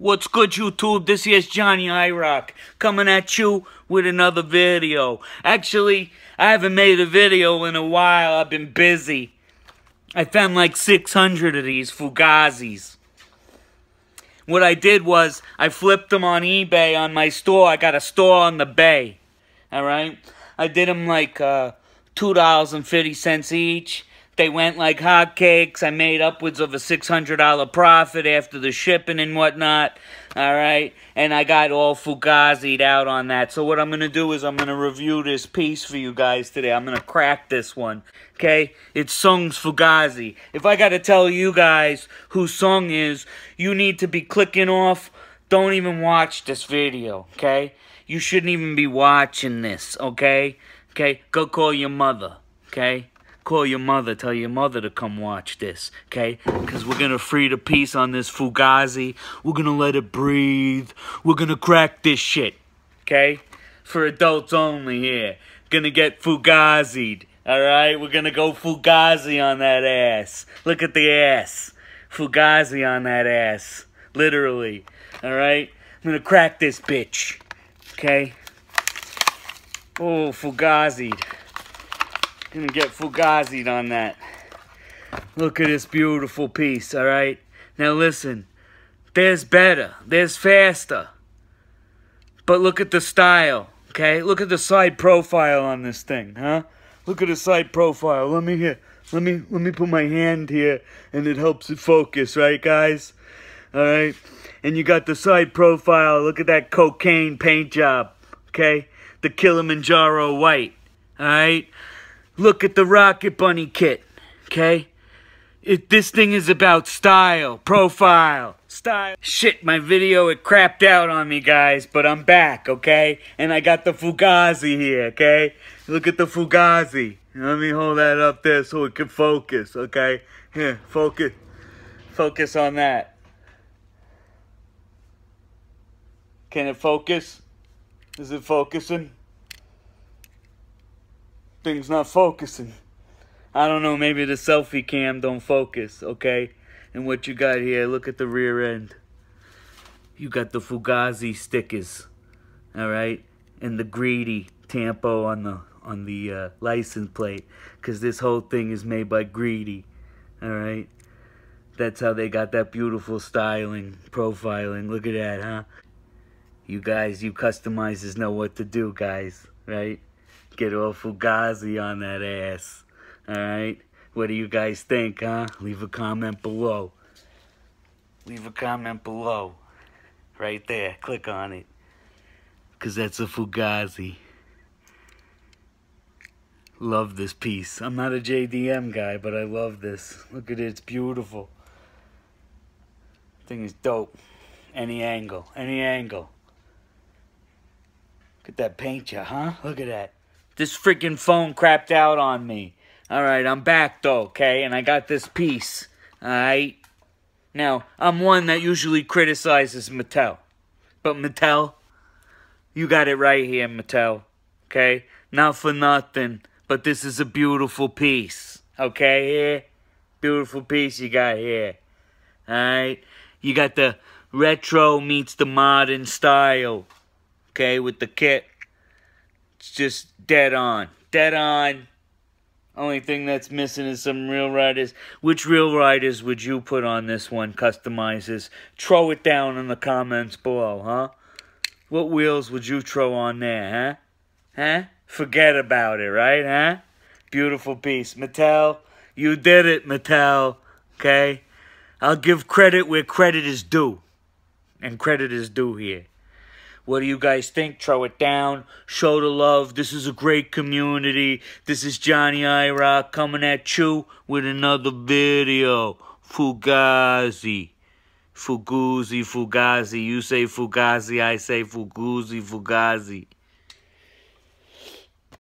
What's good, YouTube? This here's Johnny IROC coming at you with another video. Actually, I haven't made a video in a while. I've been busy. I found like 600 of these Fugazis. What I did was I flipped them on eBay on my store. I got a store on the bay. All right? I did them like uh, $2.50 each. They went like hotcakes. I made upwards of a $600 profit after the shipping and whatnot. All right. And I got all fugazied out on that. So what I'm going to do is I'm going to review this piece for you guys today. I'm going to crack this one. Okay. It's Sung's Fugazi. If I got to tell you guys who Sung is, you need to be clicking off. Don't even watch this video. Okay. You shouldn't even be watching this. Okay. Okay. Go call your mother. Okay. Call your mother, tell your mother to come watch this, okay? Because we're going to free the piece on this Fugazi. We're going to let it breathe. We're going to crack this shit, okay? For adults only here. Gonna get Fugazi'd, alright? We're gonna go Fugazi on that ass. Look at the ass. Fugazi on that ass. Literally, alright? I'm gonna crack this bitch, okay? Oh, Fugazi'd. Gonna get fugazied on that. Look at this beautiful piece, alright? Now listen, there's better, there's faster. But look at the style, okay? Look at the side profile on this thing, huh? Look at the side profile. Let me here. Let me let me put my hand here and it helps it focus, right guys? Alright? And you got the side profile. Look at that cocaine paint job. Okay? The Kilimanjaro white. Alright? Look at the Rocket Bunny kit, okay? It, this thing is about style, profile, style. Shit, my video, it crapped out on me, guys, but I'm back, okay? And I got the Fugazi here, okay? Look at the Fugazi. Let me hold that up there so it can focus, okay? Here, focus. Focus on that. Can it focus? Is it focusing? Thing's not focusing. I don't know, maybe the selfie cam don't focus, okay? And what you got here, look at the rear end. You got the Fugazi stickers, all right? And the greedy tampo on the on the uh, license plate because this whole thing is made by greedy, all right? That's how they got that beautiful styling, profiling. Look at that, huh? You guys, you customizers know what to do, guys, right? Get all Fugazi on that ass. Alright? What do you guys think, huh? Leave a comment below. Leave a comment below. Right there. Click on it. Because that's a Fugazi. Love this piece. I'm not a JDM guy, but I love this. Look at it. It's beautiful. Thing is dope. Any angle. Any angle. Look at that paint job, huh? Look at that. This freaking phone crapped out on me. Alright, I'm back though, okay? And I got this piece. Alright? Now, I'm one that usually criticizes Mattel. But Mattel, you got it right here, Mattel. Okay? Not for nothing, but this is a beautiful piece. Okay, here? Beautiful piece you got here. Alright? You got the retro meets the modern style. Okay, with the kit. It's just dead on. Dead on. Only thing that's missing is some real riders. Which real riders would you put on this one, customizers? Throw it down in the comments below, huh? What wheels would you throw on there, huh? Huh? Forget about it, right, huh? Beautiful piece. Mattel, you did it, Mattel. Okay? I'll give credit where credit is due. And credit is due here. What do you guys think? Throw it down. Show the love. This is a great community. This is Johnny IROC coming at you with another video. Fugazi. Fuguzi, Fugazi. You say Fugazi, I say Fuguzi, Fugazi.